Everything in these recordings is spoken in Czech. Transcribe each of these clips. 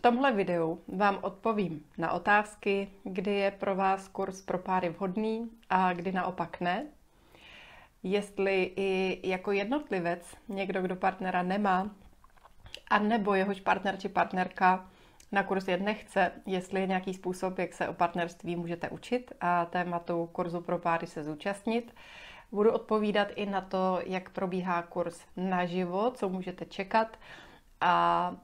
tomhle videu vám odpovím na otázky, kdy je pro vás kurz pro páry vhodný a kdy naopak ne. Jestli i jako jednotlivec někdo, kdo partnera nemá, a nebo jehož partner či partnerka na kurz jet nechce, jestli je nějaký způsob, jak se o partnerství můžete učit a tématu kurzu pro páry se zúčastnit. Budu odpovídat i na to, jak probíhá kurz naživo, co můžete čekat a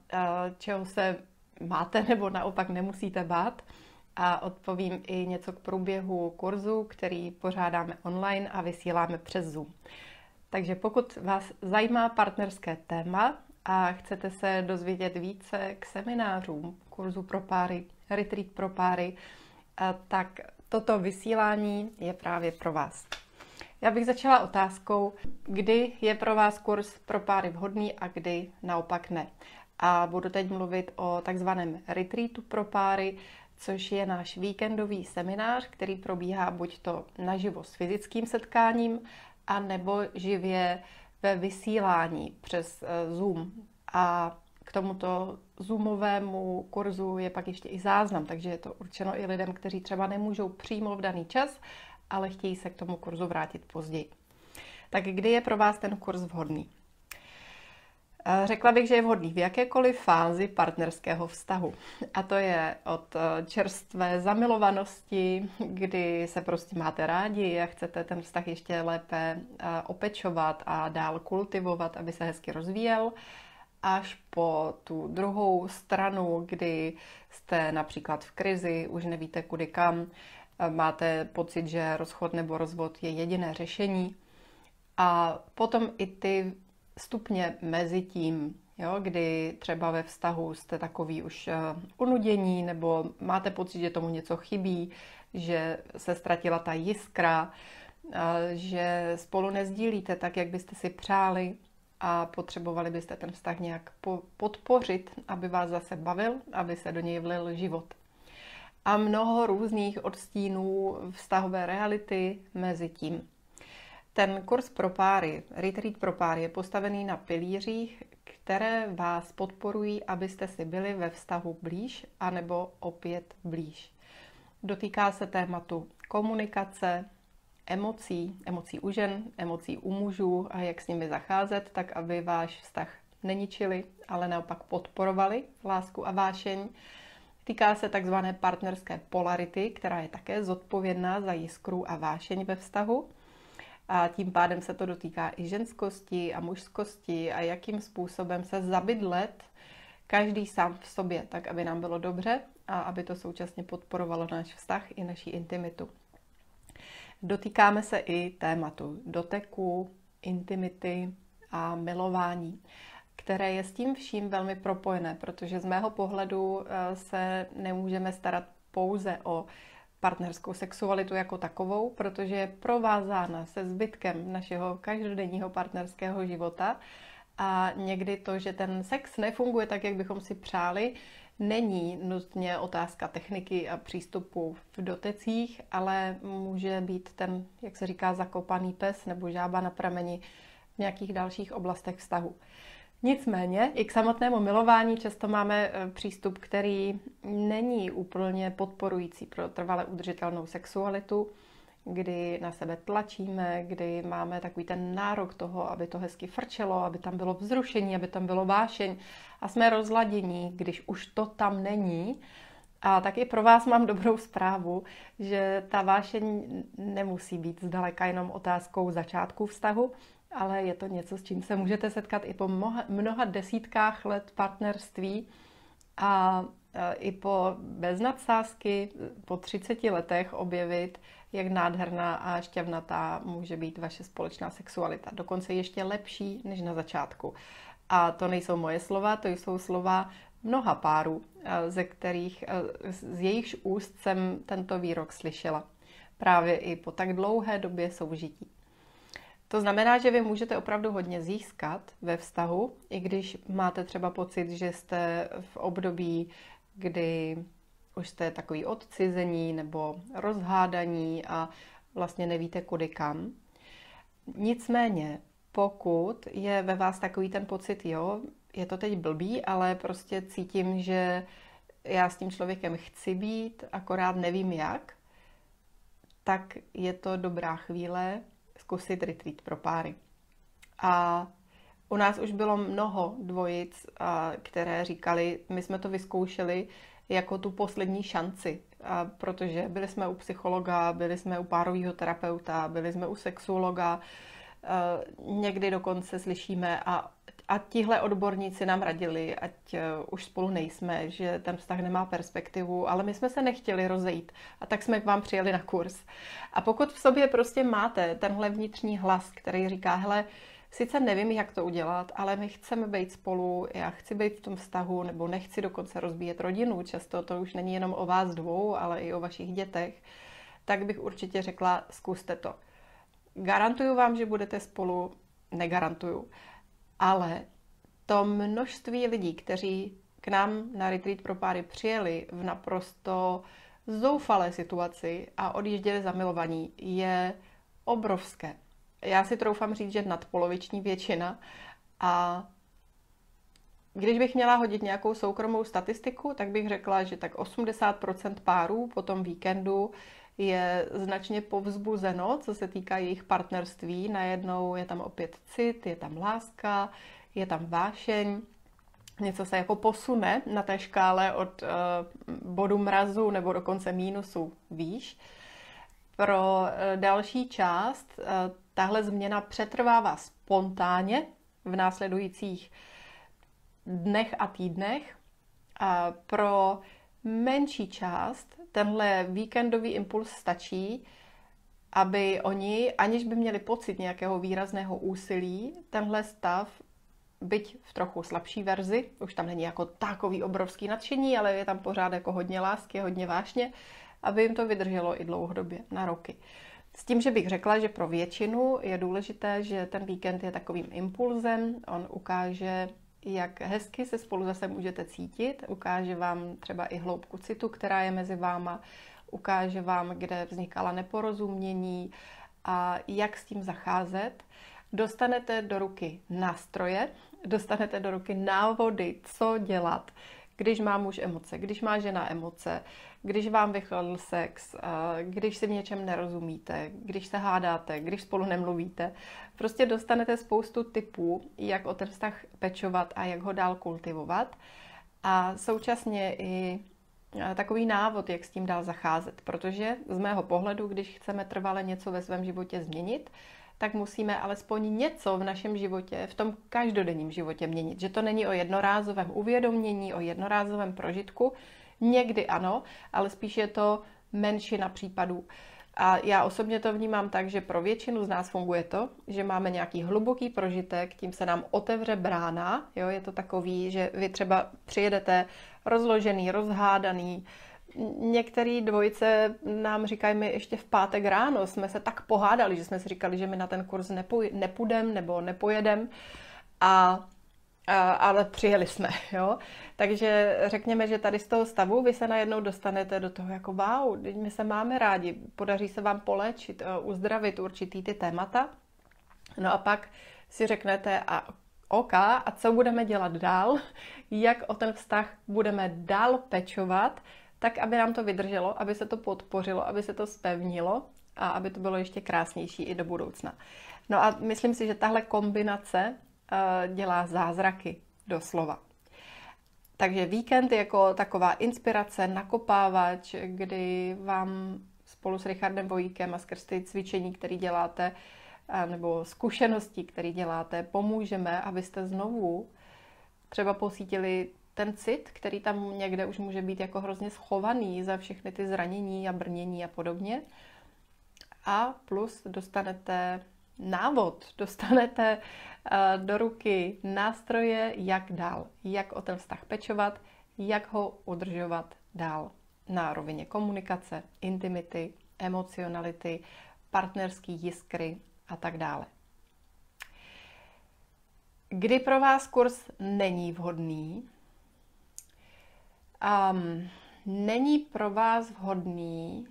čeho se máte nebo naopak nemusíte bát. A odpovím i něco k průběhu kurzu, který pořádáme online a vysíláme přes Zoom. Takže pokud vás zajímá partnerské téma a chcete se dozvědět více k seminářům, kurzu pro páry, retreat pro páry, tak toto vysílání je právě pro vás. Já bych začala otázkou, kdy je pro vás kurz pro páry vhodný a kdy naopak ne. A budu teď mluvit o takzvaném retreatu pro páry, což je náš víkendový seminář, který probíhá buď to naživo s fyzickým setkáním, a nebo živě ve vysílání přes eh, Zoom. A k tomuto Zoomovému kurzu je pak ještě i záznam, takže je to určeno i lidem, kteří třeba nemůžou přímo v daný čas, ale chtějí se k tomu kurzu vrátit později. Tak kdy je pro vás ten kurz vhodný? Řekla bych, že je vhodný v jakékoliv fázi partnerského vztahu. A to je od eh, čerstvé zamilovanosti, kdy se prostě máte rádi a chcete ten vztah ještě lépe eh, opečovat a dál kultivovat, aby se hezky rozvíjel, až po tu druhou stranu, kdy jste například v krizi, už nevíte kudy kam, máte pocit, že rozchod nebo rozvod je jediné řešení. A potom i ty stupně mezi tím, jo, kdy třeba ve vztahu jste takový už unudění nebo máte pocit, že tomu něco chybí, že se ztratila ta jiskra, uh, že spolu nezdílíte tak, jak byste si přáli a potřebovali byste ten vztah nějak po- podpořit, aby vás zase bavil, aby se do něj vlil život. A mnoho různých odstínů vztahové reality mezi tím. Ten kurz pro páry, retreat pro páry, je postavený na pilířích, které vás podporují, abyste si byli ve vztahu blíž, anebo opět blíž. Dotýká se tématu komunikace, emocí, emocí u žen, emocí u mužů a jak s nimi zacházet, tak aby váš vztah neničili, ale naopak podporovali lásku a vášeň. Týká se takzvané partnerské polarity, která je také zodpovědná za jiskru a vášeň ve vztahu. A tím pádem se to dotýká i ženskosti a mužskosti a jakým způsobem se zabydlet každý sám v sobě, tak aby nám bylo dobře a aby to současně podporovalo náš vztah i naší intimitu. Dotýkáme se i tématu doteku, intimity a milování, které je s tím vším velmi propojené, protože z mého pohledu eh, se nemůžeme starat pouze o partnerskou sexualitu jako takovou, protože je provázána se zbytkem našeho každodenního partnerského života a někdy to, že ten sex nefunguje tak, jak bychom si přáli, není nutně otázka techniky a přístupu v dotecích, ale může být ten, jak se říká, zakopaný pes nebo žába na prameni v nějakých dalších oblastech vztahu. Nicméně i k samotnému milování často máme e, přístup, který není úplně podporující pro trvale udržitelnou sexualitu, kdy na sebe tlačíme, kdy máme takový ten nárok toho, aby to hezky frčelo, aby tam bylo vzrušení, aby tam bylo vášeň a jsme rozladění, když už to tam není. A taky pro vás mám dobrou zprávu, že ta vášeň nemusí být zdaleka jenom otázkou začátku vztahu, ale je to něco, s čím se můžete setkat i po mnoha, desítkách let partnerství a i po bez nadsázky po 30 letech objevit, jak nádherná a šťavnatá může být vaše společná sexualita. Dokonce ještě lepší než na začátku. A to nejsou moje slova, to jsou slova mnoha párů, ze kterých, z jejichž úst jsem tento výrok slyšela. Právě i po tak dlouhé době soužití. To znamená, že vy můžete opravdu hodně získat ve vztahu, i když máte třeba pocit, že jste v období, kdy už jste takový odcizení nebo rozhádaní a vlastně nevíte kudy kam. Nicméně, pokud je ve vás takový ten pocit, jo, je to teď blbý, ale prostě cítím, že já s tím člověkem chci být, akorát nevím jak, tak je to dobrá chvíle zkusit retreat pro páry. A u nás už bylo mnoho dvojic, které říkali, my jsme to vyzkoušeli jako tu poslední šanci, protože byli jsme u psychologa, byli jsme u párového terapeuta, byli jsme u sexuologa, někdy dokonce slyšíme a, a tihle odborníci nám radili, ať e, už spolu nejsme, že ten vztah nemá perspektivu, ale my jsme se nechtěli rozejít a tak jsme k vám přijeli na kurz. A pokud v sobě prostě máte tenhle vnitřní hlas, který říká, hele, sice nevím, jak to udělat, ale my chceme být spolu, já chci být v tom vztahu, nebo nechci dokonce rozbíjet rodinu, často to už není jenom o vás dvou, ale i o vašich dětech, tak bych určitě řekla, zkuste to. Garantuju vám, že budete spolu, negarantuju, ale to množství lidí, kteří k nám na retreat pro páry přijeli v naprosto zoufalé situaci a odjížděli zamilovaní, je obrovské já si troufám říct, že nadpoloviční většina. A když bych měla hodit nějakou soukromou statistiku, tak bych řekla, že tak 80% párů po tom víkendu je značně povzbuzeno, co se týká jejich partnerství. Najednou je tam opět cit, je tam láska, je tam vášeň, něco se jako posune na té škále od uh, bodu mrazu nebo dokonce mínusu výš. Pro uh, další část uh, tahle změna přetrvává spontánně v následujících dnech a týdnech. A pro menší část tenhle víkendový impuls stačí, aby oni, aniž by měli pocit nějakého výrazného úsilí, tenhle stav, byť v trochu slabší verzi, už tam není jako takový obrovský nadšení, ale je tam pořád jako hodně lásky, hodně vášně, aby jim to vydrželo i dlouhodobě, na roky. S tím, že bych řekla, že pro většinu je důležité, že ten víkend je takovým impulzem, on ukáže, jak hezky se spolu zase můžete cítit, ukáže vám třeba i hloubku citu, která je mezi váma, ukáže vám, kde vznikala neporozumění a jak s tím zacházet. Dostanete do ruky nástroje, dostanete do ruky návody, co dělat, když má muž emoce, když má žena emoce, když vám vychladl sex, když si v něčem nerozumíte, když se hádáte, když spolu nemluvíte. Prostě dostanete spoustu typů, jak o ten vztah pečovat a jak ho dál kultivovat. A současně i takový návod, jak s tím dál zacházet. Protože z mého pohledu, když chceme trvale něco ve svém životě změnit, tak musíme alespoň něco v našem životě, v tom každodenním životě měnit. Že to není o jednorázovém uvědomění, o jednorázovém prožitku. Někdy ano, ale spíš je to menšina případů. A já osobně to vnímám tak, že pro většinu z nás funguje to, že máme nějaký hluboký prožitek, tím se nám otevře brána. Jo? Je to takový, že vy třeba přijedete rozložený, rozhádaný, Některé dvojice nám říkají, my ještě v pátek ráno jsme se tak pohádali, že jsme si říkali, že my na ten kurz nepoj- nepůjdem nebo nepojedem. A a, ale přijeli jsme, jo. Takže řekněme, že tady z toho stavu vy se najednou dostanete do toho jako wow, my se máme rádi, podaří se vám polečit, eh, uzdravit určitý ty témata. No a pak si řeknete a OK, a co budeme dělat dál, jak o ten vztah budeme dál pečovat, tak aby nám to vydrželo, aby se to podpořilo, aby se to spevnilo a aby to bylo ještě krásnější i do budoucna. No a myslím si, že tahle kombinace uh, dělá zázraky doslova. Takže víkend je jako taková inspirace, nakopávač, kdy vám spolu s Richardem Vojíkem a skrz ty cvičení, které děláte, nebo zkušenosti, které děláte, pomůžeme, abyste znovu třeba posítili ten cit, který tam někde už může být jako hrozně schovaný za všechny ty zranění a brnění a podobně. A plus dostanete návod, dostanete uh, do ruky nástroje, jak dál, jak o ten vztah pečovat, jak ho udržovat dál na rovině komunikace, intimity, emocionality, partnerský jiskry a tak dále. Kdy pro vás kurz není vhodný, um, není pro vás vhodný,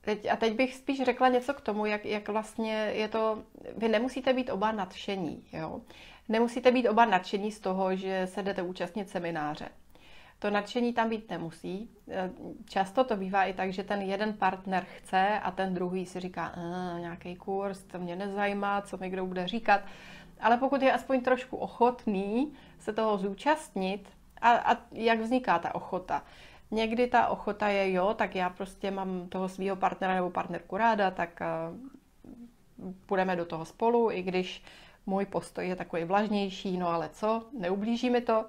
teď, a teď bych spíš řekla něco k tomu, jak, jak vlastně je to, vy nemusíte být oba nadšení, jo? Nemusíte být oba nadšení z toho, že se jdete účastnit semináře. to nadšení tam být nemusí. Eh, často to bývá i tak, že ten jeden partner chce a ten druhý si říká, nějaký kurz, to mě nezajímá, co mi kdo bude říkat. Ale pokud je aspoň trošku ochotný se toho zúčastnit, a, a jak vzniká ta ochota? Někdy ta ochota je, jo, tak já prostě mám toho svého partnera nebo partnerku ráda, tak uh, půjdeme do toho spolu, i když můj postoj je takový vlažnější, no ale co, neublíží mi to.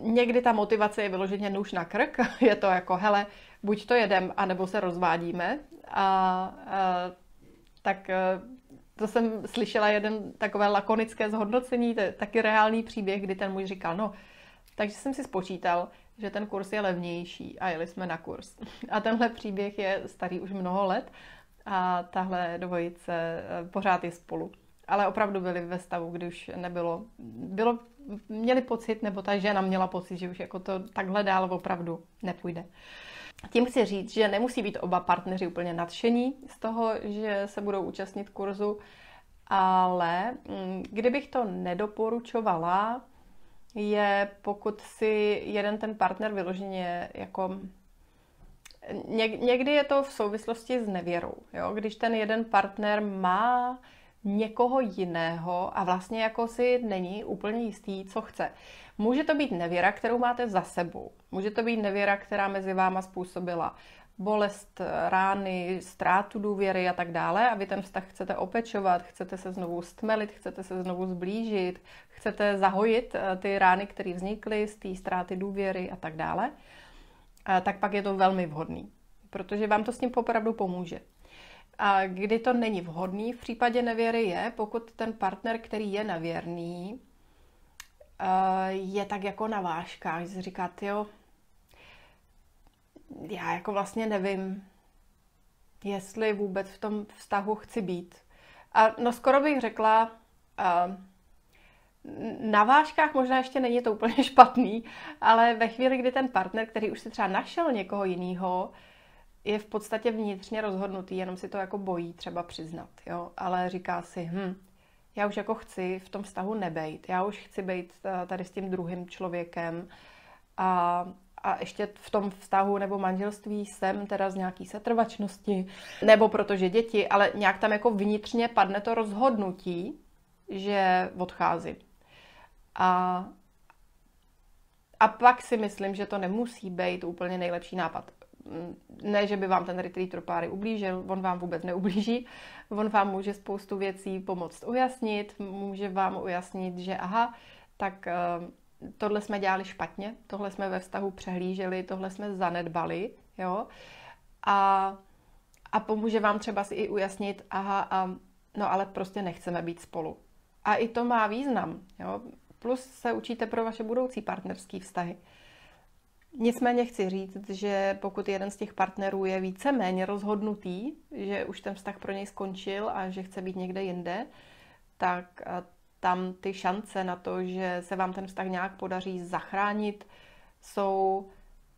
Někdy ta motivace je vyloženě nůž na krk, je to jako, hele, buď to jedem, anebo se rozvádíme. A, uh, tak uh, to jsem slyšela jeden takové lakonické zhodnocení, to je taky reálný příběh, kdy ten muž říkal, no, takže jsem si spočítal, že ten kurz je levnější a jeli jsme na kurz. A tenhle příběh je starý už mnoho let a tahle dvojice eh, pořád je spolu. Ale opravdu byli ve stavu, kdy už nebylo, bylo, měli pocit, nebo ta žena měla pocit, že už jako to takhle dál opravdu nepůjde. Tím chci říct, že nemusí být oba partneři úplně nadšení z toho, že se budou účastnit kurzu, ale mm, kdybych to nedoporučovala, je pokud si jeden ten partner vyloženě jako Někdy je to v souvislosti s nevěrou. Jo? Když ten jeden partner má někoho jiného a vlastně jako si není úplně jistý, co chce. Může to být nevěra, kterou máte za sebou. Může to být nevěra, která mezi váma způsobila bolest, rány, ztrátu důvěry a tak dále a vy ten vztah chcete opečovat, chcete se znovu stmelit, chcete se znovu zblížit, chcete zahojit eh, ty rány, které vznikly z té ztráty důvěry a tak dále, tak pak je to velmi vhodný, protože vám to s tím opravdu pomůže. A kdy to není vhodný v případě nevěry je, pokud ten partner, který je nevěrný, eh, je tak jako na váškách, že říká, jo, já jako vlastně nevím, jestli vůbec v tom vztahu chci být. A no skoro bych řekla, uh, na vážkách možná ještě není to úplně špatný, ale ve chvíli, kdy ten partner, který už si třeba našel někoho jiného, je v podstatě vnitřně rozhodnutý, jenom si to jako bojí třeba přiznat, jo, ale říká si, hm, já už jako chci v tom vztahu nebejt, já už chci být eh, tady s tím druhým člověkem a a ještě v tom vztahu nebo manželství jsem teda z nějaký setrvačnosti, nebo protože děti, ale nějak tam jako vnitřně padne to rozhodnutí, že odcházím. A, a pak si myslím, že to nemusí být úplně nejlepší nápad. Ne, že by vám ten retreat pro páry ublížil, on vám vůbec neublíží. On vám může spoustu věcí pomoct ujasnit, může vám ujasnit, že aha, tak tohle jsme dělali špatně, tohle jsme ve vztahu přehlíželi, tohle jsme zanedbali, jo. A, a pomůže vám třeba si i ujasnit, aha, a, no ale prostě nechceme být spolu. A i to má význam, jo. Plus se učíte pro vaše budoucí partnerské vztahy. Nicméně chci říct, že pokud jeden z těch partnerů je více-méně rozhodnutý, že už ten vztah pro něj skončil a že chce být někde jinde, tak tam ty šance na to, že se vám ten vztah nějak podaří zachránit, jsou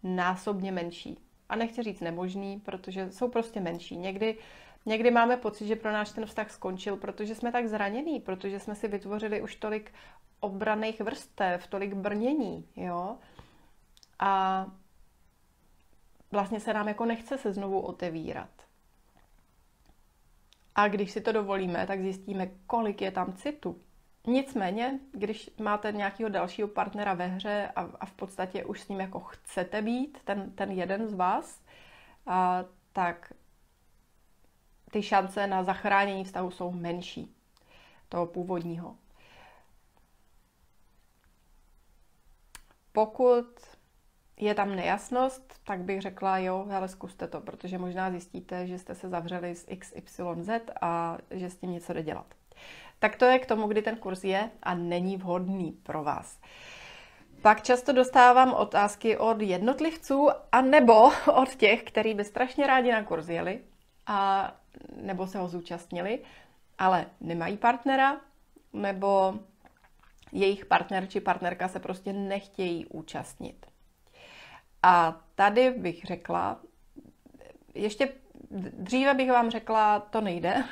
násobně menší. A nechci říct nemožný, protože jsou prostě menší. Někdy, někdy máme pocit, že pro náš ten vztah skončil, protože jsme tak zranění, protože jsme si vytvořili už tolik obraných vrstev, tolik brnění, jo. A vlastně se nám jako nechce se znovu otevírat. A když si to dovolíme, tak zjistíme, kolik je tam citu, Nicméně, když máte nějakého dalšího partnera ve hře a, a v podstatě už s ním jako chcete být, ten, ten jeden z vás, a, tak ty šance na zachránění vztahu jsou menší toho původního. Pokud je tam nejasnost, tak bych řekla, jo, hele, zkuste to, protože možná zjistíte, že jste se zavřeli z XYZ a že s tím něco jde dělat. Tak to je k tomu, kdy ten kurz je a není vhodný pro vás. Pak často dostávám otázky od jednotlivců a nebo od těch, kteří by strašně rádi na kurz jeli a nebo se ho zúčastnili, ale nemají partnera, nebo jejich partner či partnerka se prostě nechtějí účastnit. A tady bych řekla, ještě dříve bych vám řekla, to nejde.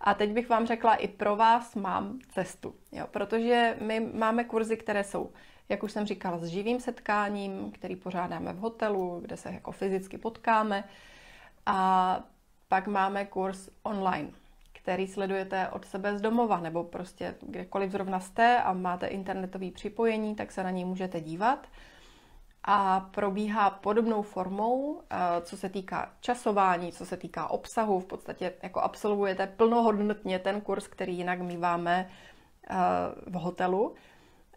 A teď bych vám řekla, i pro vás mám cestu. Jo? Protože my máme kurzy, které jsou jak už jsem říkala, s živým setkáním, který pořádáme v hotelu, kde se jako fyzicky potkáme. A pak máme kurz online, který sledujete od sebe z domova, nebo prostě kdekoliv zrovna jste a máte internetové připojení, tak se na něj můžete dívat. A probíhá podobnou formou, eh, co se týká časování, co se týká obsahu. V podstatě jako absolvujete plnohodnotně ten kurz, který jinak míváme eh, v hotelu.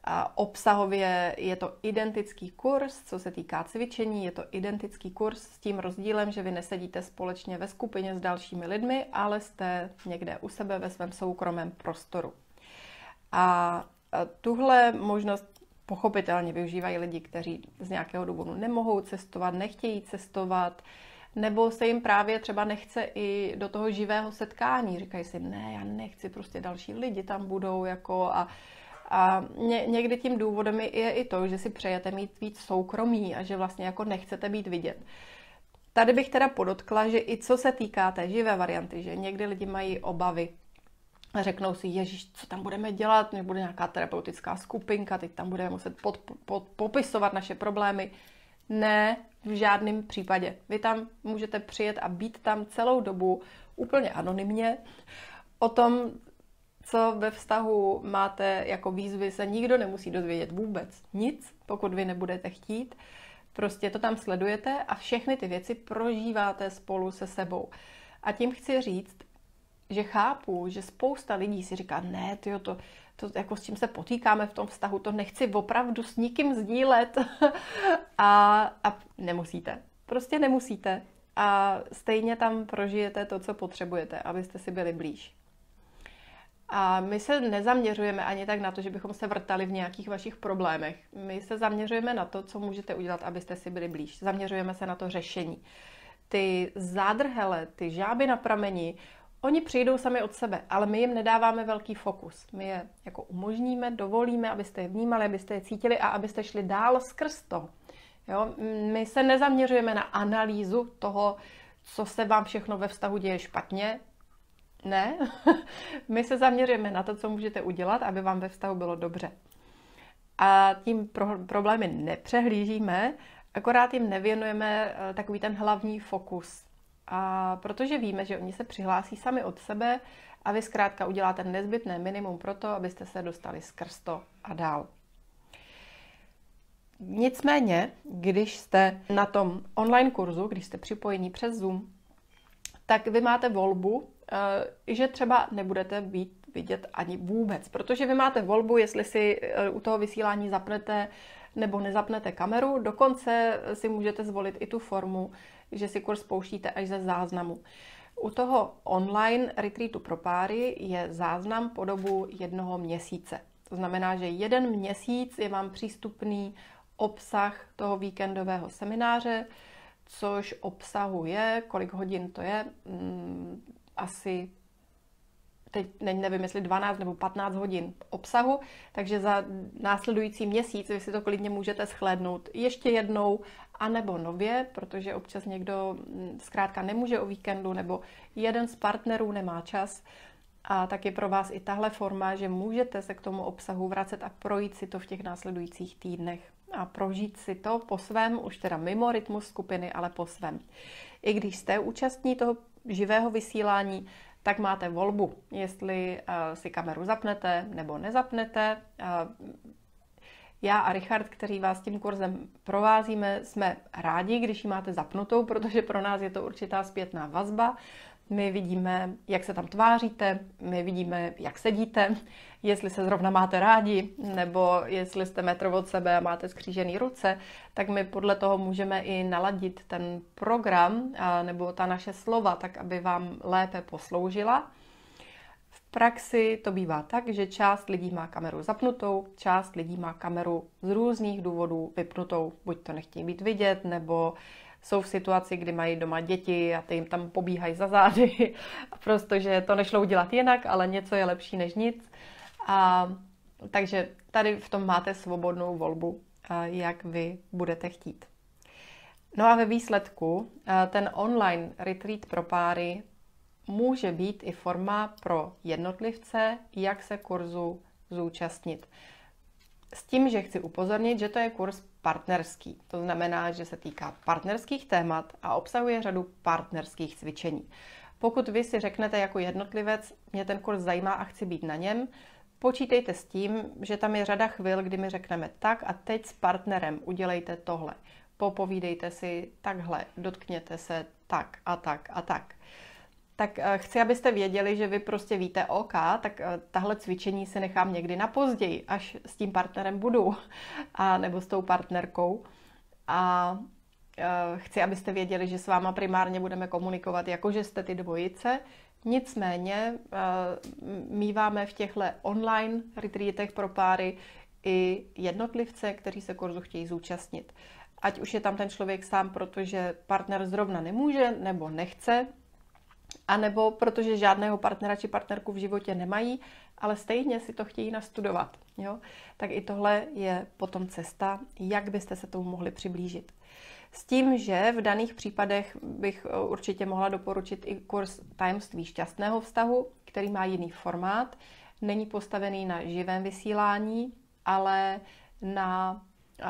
A obsahově je to identický kurz, co se týká cvičení, je to identický kurz s tím rozdílem, že vy nesedíte společně ve skupině s dalšími lidmi, ale jste někde u sebe ve svém soukromém prostoru. A tuhle možnost pochopitelně využívají lidi, kteří z nějakého důvodu nemohou cestovat, nechtějí cestovat, nebo se jim právě třeba nechce i do toho živého setkání. Říkají si, ne, já nechci, prostě další lidi tam budou jako a a ně, někdy tím důvodem je i to, že si přejete mít víc soukromí a že vlastně jako nechcete být vidět. Tady bych teda podotkla, že i co se týká té živé varianty, že někdy lidi mají obavy řeknou si, ježiš, co tam budeme dělat, než bude nějaká terapeutická skupinka, teď tam budeme muset pod, pod, popisovat naše problémy. Ne, v žádném případě. Vy tam můžete přijet a být tam celou dobu úplně anonymně. O tom, co ve vztahu máte jako výzvy, se nikdo nemusí dozvědět vůbec nic, pokud vy nebudete chtít. Prostě to tam sledujete a všechny ty věci prožíváte spolu se sebou. A tím chci říct, že chápu, že spousta lidí si říká, ne, tyjo, to, to jako s čím se potýkáme v tom vztahu, to nechci opravdu s nikým sdílet. a, a nemusíte. Prostě nemusíte. A stejně tam prožijete to, co potřebujete, abyste si byli blíž. A my se nezaměřujeme ani tak na to, že bychom se vrtali v nějakých vašich problémech. My se zaměřujeme na to, co můžete udělat, abyste si byli blíž. Zaměřujeme se na to řešení. Ty zádrhele, ty žáby na prameni, oni přijdou sami od sebe, ale my jim nedáváme velký fokus. My je jako umožníme, dovolíme, abyste je vnímali, abyste je cítili a abyste šli dál skrz to. Jo? My se nezaměřujeme na analýzu toho, co se vám všechno ve vztahu děje špatně, ne, my se zaměříme na to, co můžete udělat, aby vám ve vztahu bylo dobře. A tím pro, problémy nepřehlížíme, akorát jim nevěnujeme eh, takový ten hlavní fokus. A protože víme, že oni se přihlásí sami od sebe a vy zkrátka uděláte nezbytné minimum pro to, abyste se dostali skrz to a dál. Nicméně, když jste na tom online kurzu, když jste připojení přes Zoom, tak vy máte volbu, Eh, že třeba nebudete být vidět ani vůbec, protože vy máte volbu, jestli si eh, u toho vysílání zapnete nebo nezapnete kameru, dokonce si můžete zvolit i tu formu, že si kurz pouštíte až ze záznamu. U toho online retreatu pro páry je záznam po dobu jednoho měsíce. To znamená, že jeden měsíc je vám přístupný obsah toho víkendového semináře, což obsahuje, kolik hodin to je, mm, asi teď nevím, jestli 12 nebo 15 hodin obsahu, takže za následující měsíc vy si to klidně můžete schlédnout ještě jednou, anebo nově, protože občas někdo mm, zkrátka nemůže o víkendu, nebo jeden z partnerů nemá čas. A tak je pro vás i tahle forma, že můžete se k tomu obsahu vracet a projít si to v těch následujících týdnech a prožít si to po svém, už teda mimo rytmus skupiny, ale po svém. I když jste účastní toho živého vysílání, tak máte volbu, jestli uh, si kameru zapnete nebo nezapnete. Uh, já a Richard, který vás tím kurzem provázíme, jsme rádi, když ji máte zapnutou, protože pro nás je to určitá zpětná vazba. My vidíme, jak se tam tváříte, my vidíme, jak sedíte, jestli se zrovna máte rádi, nebo jestli jste metr od sebe a máte skřížený ruce, tak my podle toho můžeme i naladit ten program nebo ta naše slova, tak aby vám lépe posloužila. V praxi to bývá tak, že část lidí má kameru zapnutou, část lidí má kameru z různých důvodů vypnutou. Buď to nechtějí být vidět, nebo jsou v situaci, kdy mají doma děti a ty jim tam pobíhají za zády, protože to nešlo udělat jinak, ale něco je lepší než nic. A, takže tady v tom máte svobodnou volbu, jak vy budete chtít. No a ve výsledku ten online retreat pro páry může být i forma pro jednotlivce, jak se kurzu zúčastnit. S tím, že chci upozornit, že to je kurz partnerský. To znamená, že se týká partnerských témat a obsahuje řadu partnerských cvičení. Pokud vy si řeknete jako jednotlivec, mě ten kurz zajímá a chci být na něm, počítejte s tím, že tam je řada chvil, kdy mi řekneme tak a teď s partnerem udělejte tohle. Popovídejte si takhle, dotkněte se tak a tak a tak. Tak eh, chci, abyste věděli, že vy prostě víte OK, tak eh, tahle cvičení si nechám někdy na později, až s tím partnerem budu, a nebo s tou partnerkou. A eh, chci, abyste věděli, že s váma primárně budeme komunikovat, jako že jste ty dvojice, Nicméně míváme v těchto online retreatech pro páry i jednotlivce, kteří se kurzu chtějí zúčastnit. Ať už je tam ten člověk sám, protože partner zrovna nemůže nebo nechce, anebo protože žádného partnera či partnerku v životě nemají, ale stejně si to chtějí nastudovat. Jo? Tak i tohle je potom cesta, jak byste se tomu mohli přiblížit. S tím, že v daných případech bych eh, určitě mohla doporučit i kurz tajemství šťastného vztahu, který má jiný formát, není postavený na živém vysílání, ale na eh,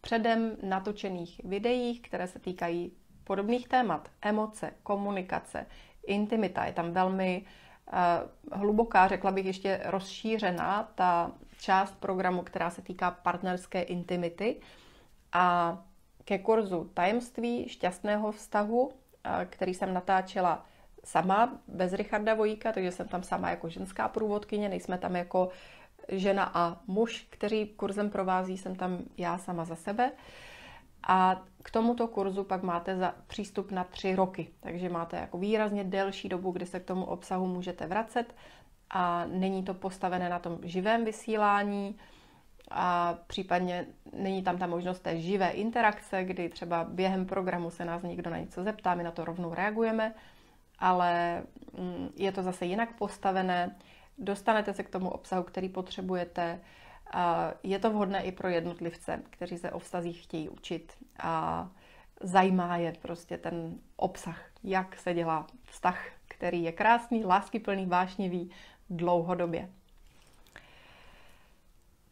předem natočených videích, které se týkají podobných témat. Emoce, komunikace, intimita. Je tam velmi uh, hluboká, řekla bych ještě rozšířená ta část programu, která se týká partnerské intimity. A ke kurzu Tajemství šťastného vztahu, uh, který jsem natáčela sama, bez Richarda Vojíka, takže jsem tam sama jako ženská průvodkyně, nejsme tam jako žena a muž, kteří kurzem provází, jsem tam já sama za sebe. A k tomuto kurzu pak máte za přístup na tři roky, takže máte jako výrazně delší dobu, kdy se k tomu obsahu můžete vracet. A není to postavené na tom živém vysílání a případně není tam ta možnost té živé interakce, kdy třeba během programu se nás někdo na něco zeptá, my na to rovnou reagujeme, ale mm, je to zase jinak postavené, dostanete se k tomu obsahu, který potřebujete, je to vhodné i pro jednotlivce, kteří se o vztazích chtějí učit a zajímá je prostě ten obsah, jak se dělá vztah, který je krásný, láskyplný, vášnivý dlouhodobě.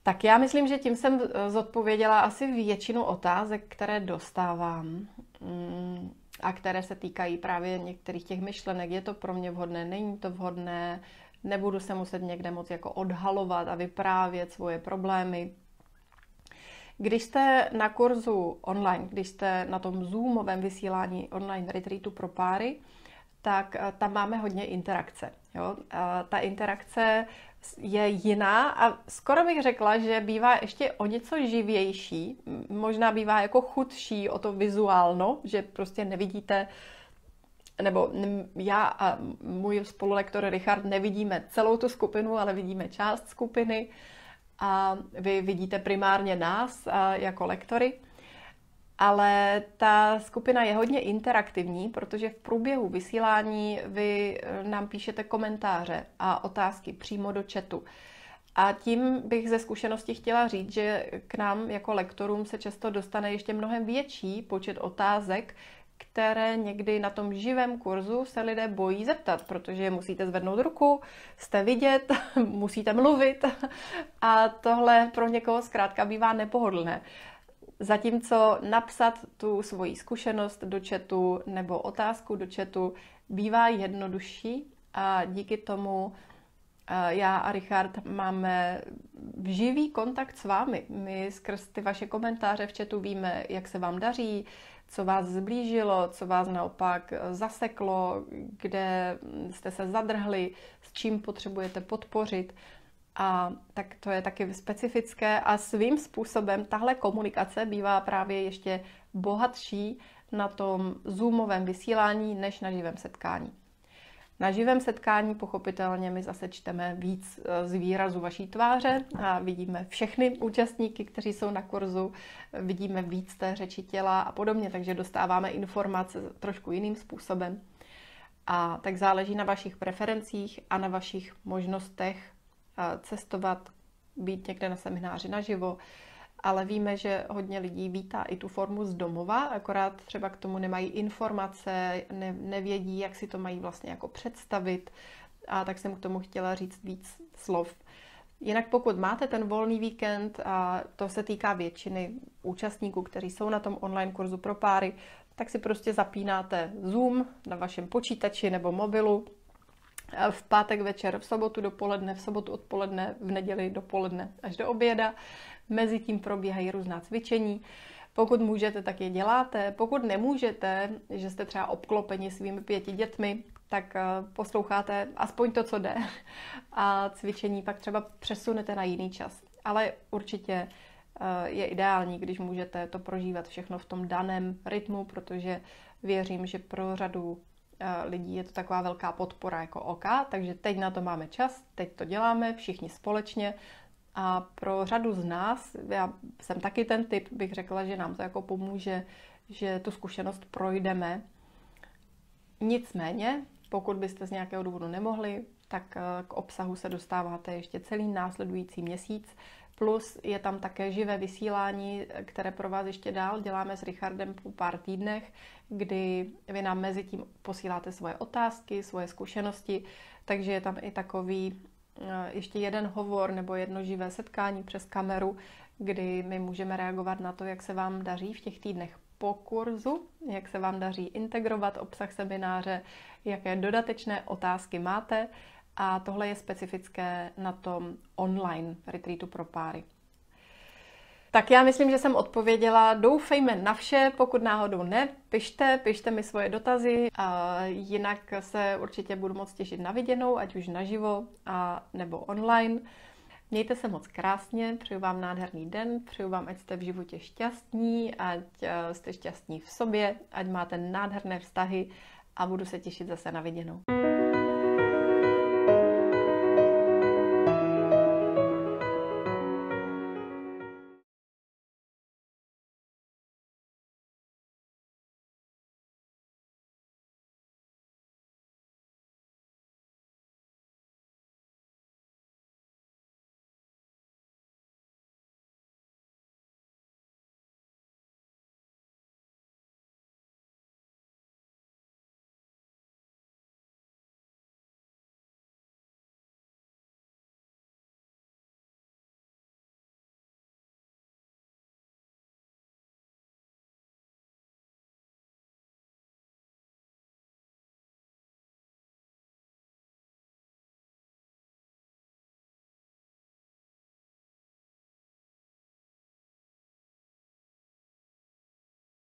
Tak já myslím, že tím jsem zodpověděla asi většinu otázek, které dostávám mm, a které se týkají právě některých těch myšlenek. Je to pro mě vhodné, není to vhodné, nebudu se muset někde moc jako odhalovat a vyprávět svoje problémy. Když jste na kurzu online, když jste na tom Zoomovém vysílání online retreatu pro páry, tak eh, tam máme hodně interakce. Jo? Ta interakce je jiná a skoro bych řekla, že bývá ještě o něco živější, možná bývá jako chudší o to vizuálno, že prostě nevidíte uh, nebo já a můj spolulektor Richard nevidíme celou tu skupinu, ale vidíme část skupiny a vy vidíte primárně nás jako lektory. Ale ta skupina je hodně interaktivní, protože v průběhu vysílání vy e, nám píšete komentáře a otázky přímo do chatu. A tím bych ze zkušenosti chtěla říct, že k nám jako lektorům se často dostane ještě mnohem větší počet otázek, které někdy na tom živém kurzu se lidé bojí zeptat, protože musíte zvednout ruku, jste vidět, musíte mluvit a tohle pro někoho zkrátka bývá nepohodlné. Zatímco napsat tu svoji zkušenost do chatu nebo otázku do chatu bývá jednodušší a díky tomu já a Richard máme živý kontakt s vámi. My skrz ty vaše komentáře v chatu víme, jak se vám daří, co vás zblížilo, co vás naopak zaseklo, kde jste se zadrhli, s čím potřebujete podpořit. A tak to je taky specifické a svým způsobem tahle komunikace bývá právě ještě bohatší na tom zoomovém vysílání než na živém setkání. Na živém setkání pochopitelně my zase čteme víc eh, z výrazu vaší tváře a vidíme všechny účastníky, kteří jsou na kurzu, vidíme víc té řeči těla a podobně, takže dostáváme informace trošku jiným způsobem. A tak záleží na vašich preferencích a na vašich možnostech eh, cestovat, být někde na semináři naživo, ale víme, že hodně lidí vítá i tu formu z domova, akorát třeba k tomu nemají informace, ne, nevědí, jak si to mají vlastně jako představit a tak jsem k tomu chtěla říct víc slov. Jinak pokud máte ten volný víkend, a to se týká většiny účastníků, kteří jsou na tom online kurzu pro páry, tak si prostě zapínáte Zoom na vašem počítači nebo mobilu v pátek večer, v sobotu dopoledne, v sobotu odpoledne, v neděli dopoledne až do oběda. Mezi tím probíhají různá cvičení. Pokud můžete, tak je děláte. Pokud nemůžete, že jste třeba obklopeni svými pěti dětmi, tak eh, posloucháte aspoň to, co jde. A cvičení pak třeba přesunete na jiný čas. Ale určitě eh, je ideální, když můžete to prožívat všechno v tom daném rytmu, protože věřím, že pro řadu lidí je to taková velká podpora jako OK, takže teď na to máme čas, teď to děláme všichni společně, a pro řadu z nás, já jsem taky ten typ, bych řekla, že nám to jako pomůže, že tu zkušenost projdeme. Nicméně, pokud byste z nějakého důvodu nemohli, tak eh, k obsahu se dostáváte ještě celý následující měsíc. Plus je tam také živé vysílání, které pro vás ještě dál děláme s Richardem po pár týdnech, kdy vy nám mezi tím posíláte svoje otázky, svoje zkušenosti, takže je tam i takový Eh, ještě jeden hovor nebo jedno živé setkání přes kameru, kdy my můžeme reagovat na to, jak se vám daří v těch týdnech po kurzu, jak se vám daří integrovat obsah semináře, jaké dodatečné otázky máte. A tohle je specifické na tom online retreatu pro páry. Tak já myslím, že jsem odpověděla. Doufejme na vše, pokud náhodou ne, pište, pište mi svoje dotazy a jinak se určitě budu moc těšit na viděnou, ať už naživo a nebo online. Mějte se moc krásně, přeju vám nádherný den, přeju vám, ať jste v životě šťastní, ať eh, jste šťastní v sobě, ať máte nádherné vztahy a budu se těšit zase na viděnou.